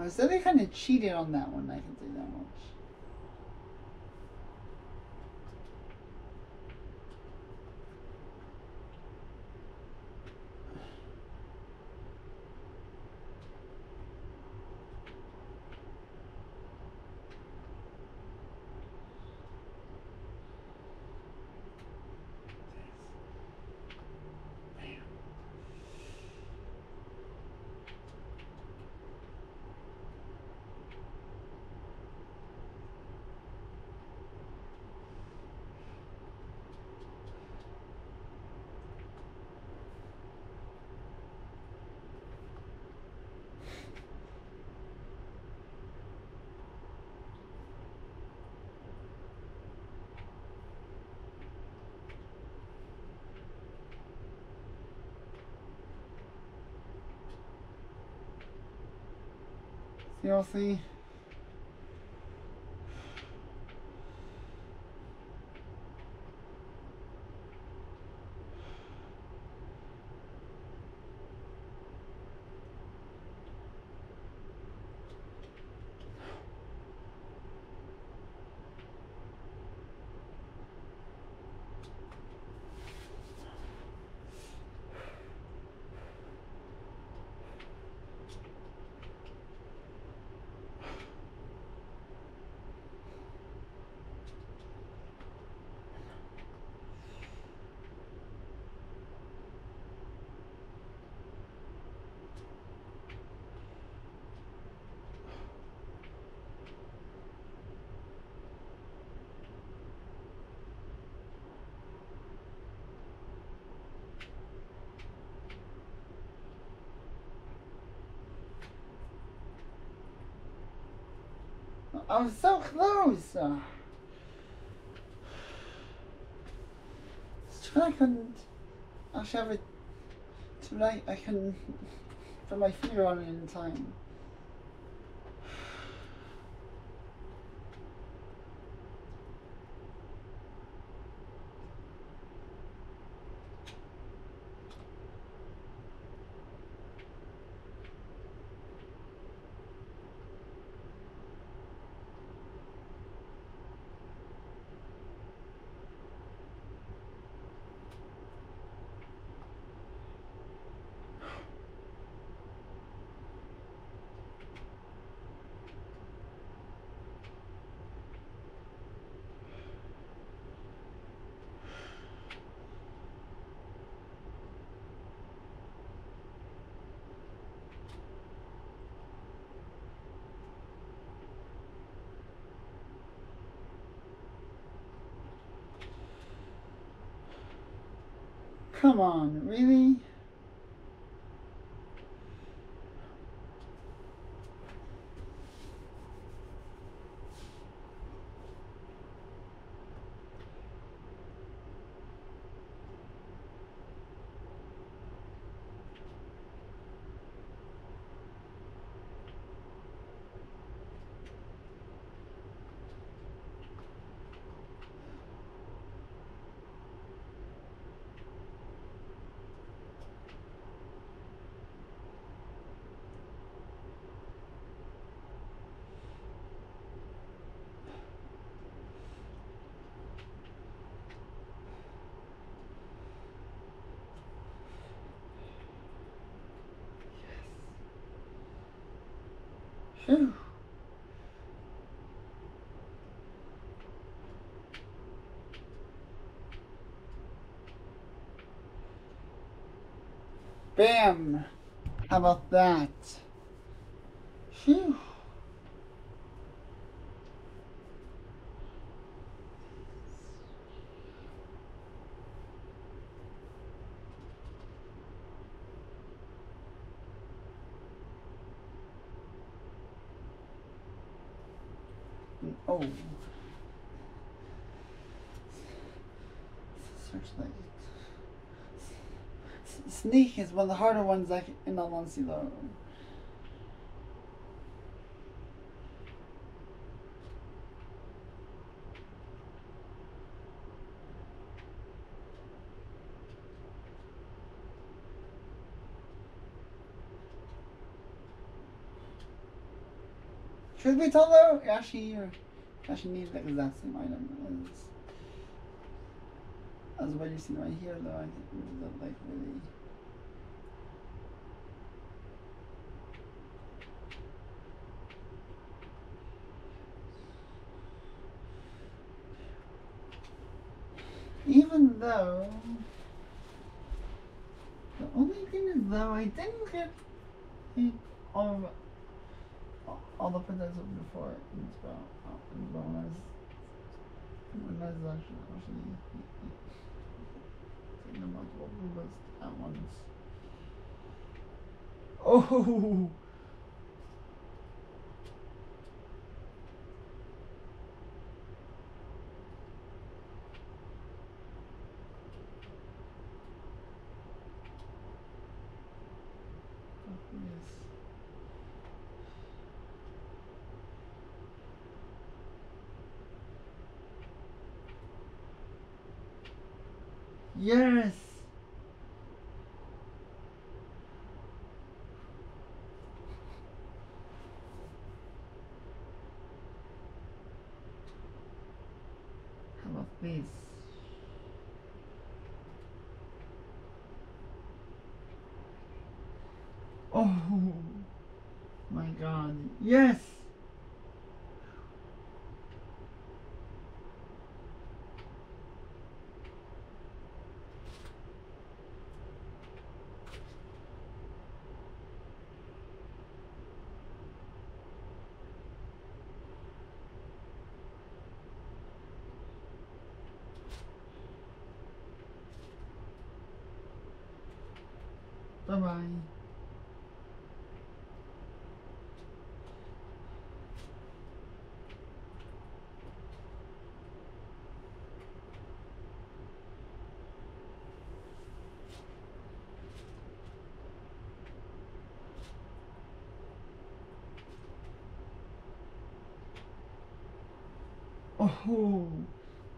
I they kind of cheated on that one, I can say that much. Seriously? I was so close. Uh, I couldn't actually have it tonight. I can put my finger on it in time. Come on, really? Bam! How about that? Phew. Oh. Searchlight. Sneak is one of the harder ones like in all honesty though. Truth be told though, actually actually need the exact same item as as what you see right here though. I think it would like really even though the only thing is though I didn't get all all the princesses before in spell uh, when that's actually actually taking multiple Rubas at once. Oh Yes. How about this? Oh my god. Yes. Bye bye. Oh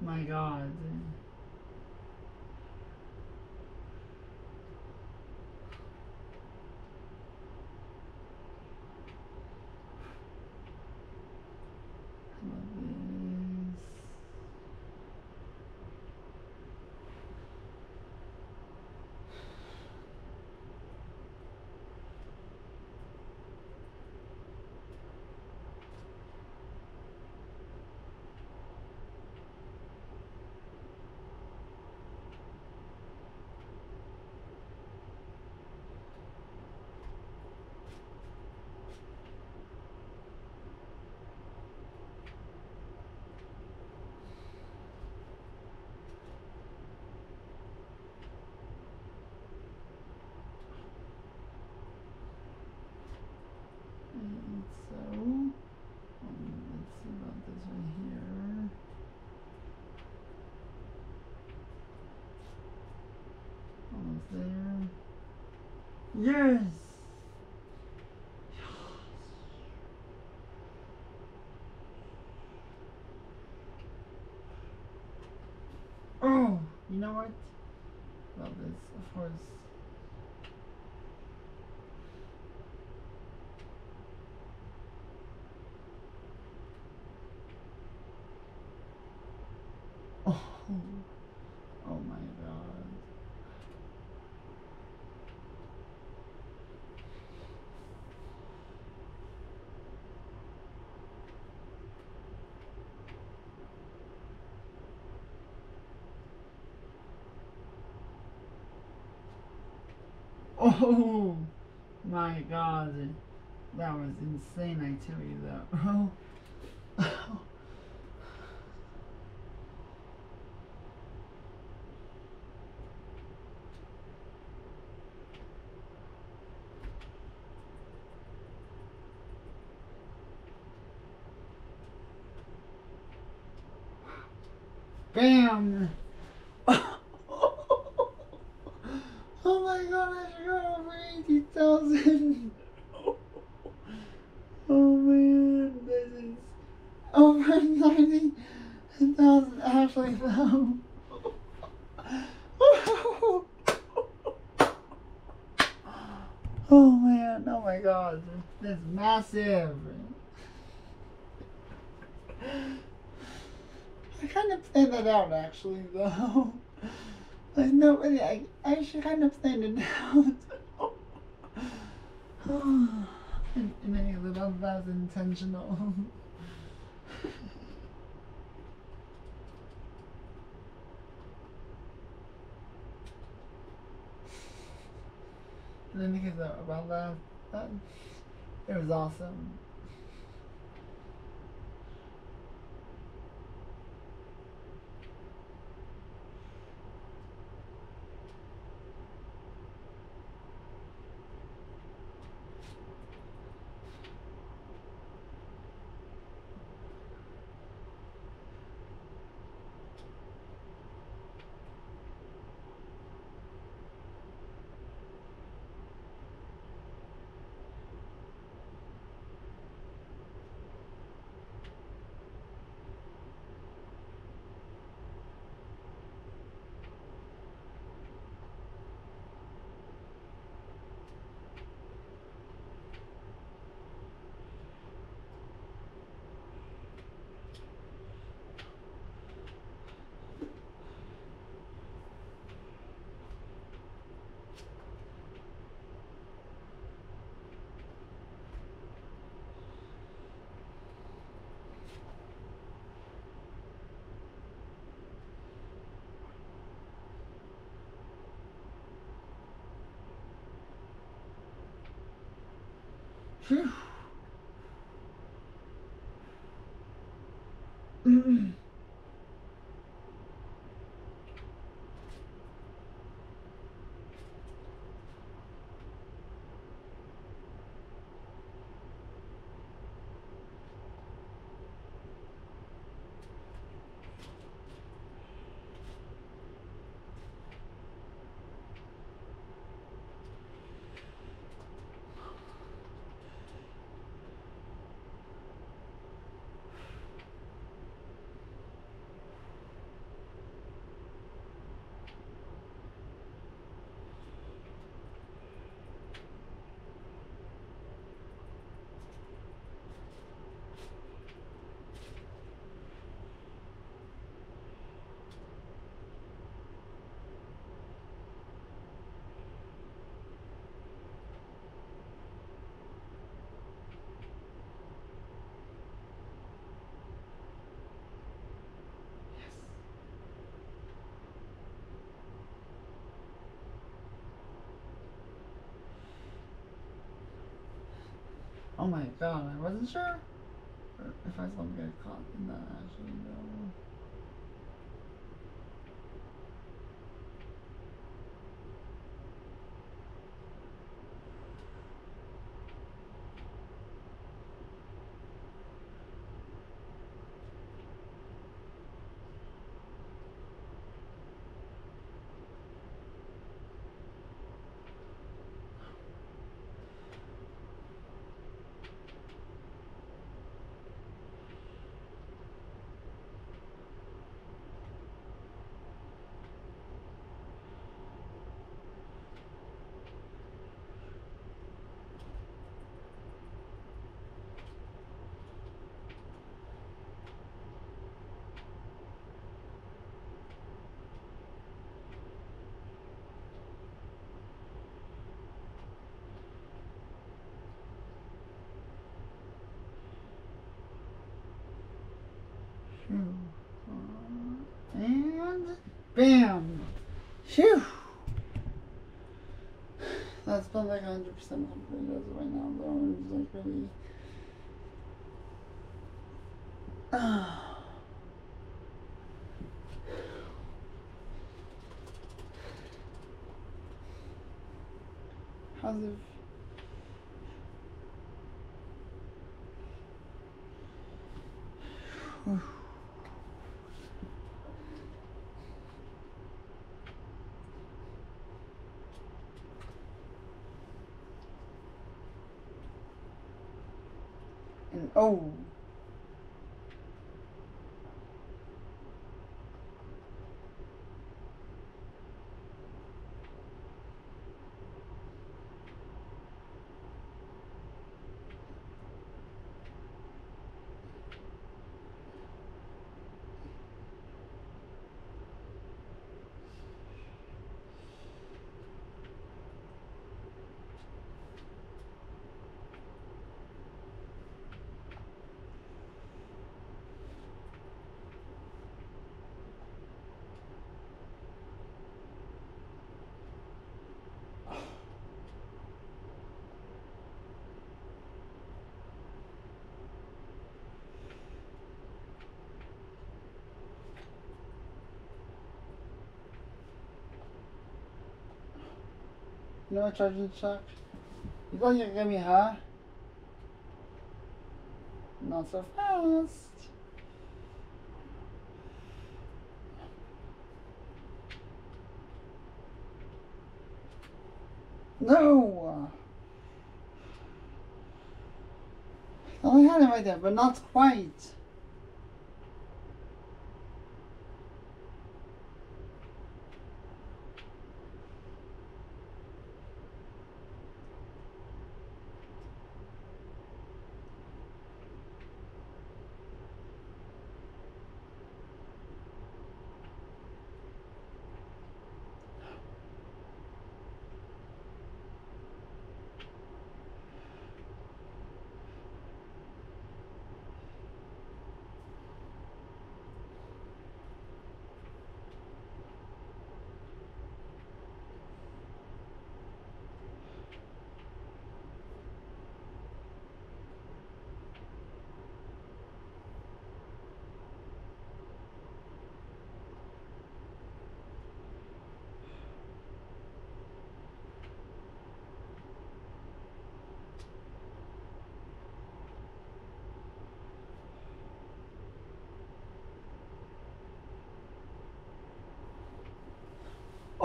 my god. How about this? And so, um, let's see about this one here. Almost there. Yes! Oh, you know what? Love this, of course. Oh, my god. Oh my god. That was insane, I tell you that. Oh. Bam! oh my god, I forgot over 80,000! oh man, this is over 90,000 actually though. oh man, oh my god, this is massive! I kind of planned that out actually, though. Like nobody, I, I actually kind of planned it out. and, and anyway, that, was intentional. and then because about that, that, it was awesome. Phew. Oh my god, I wasn't sure if I was going to get caught in that actually, no. And bam! Phew! That's been like 100% of the videos right now, though. It's like really. How's it? Whew. And oh. You know shock? You thought you could get me, huh? Not so fast. No! I had it right there, but not quite.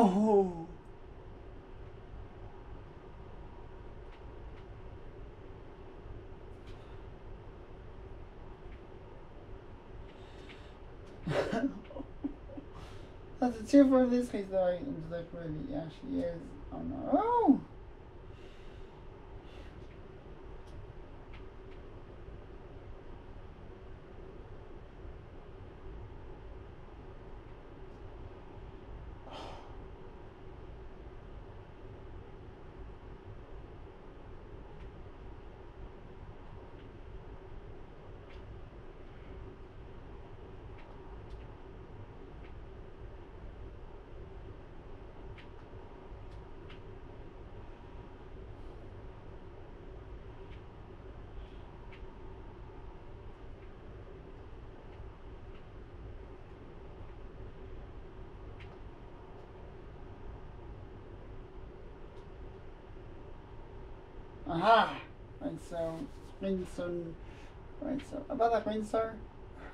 Oh. That's a two for this case though? Into the really, she is. Oh no. Oh! Aha! Right, so sun. Right, so about that star,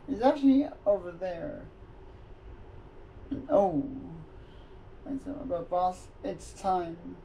it's actually over there. Oh. Right, so about boss, it's time.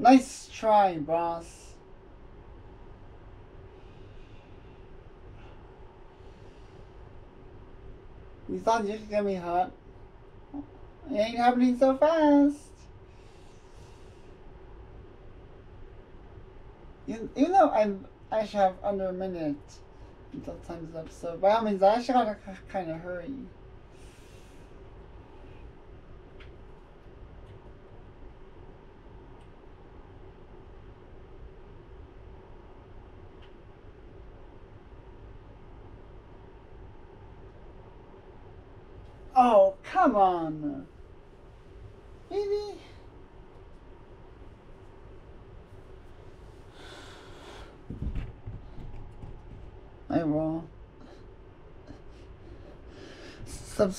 Nice try, boss. You thought you could get me hot? It ain't happening so fast. You even though I actually have under a minute until time's up, so by all means, I should gotta kind of hurry. Oh, come on. Really? I will. Subscribe.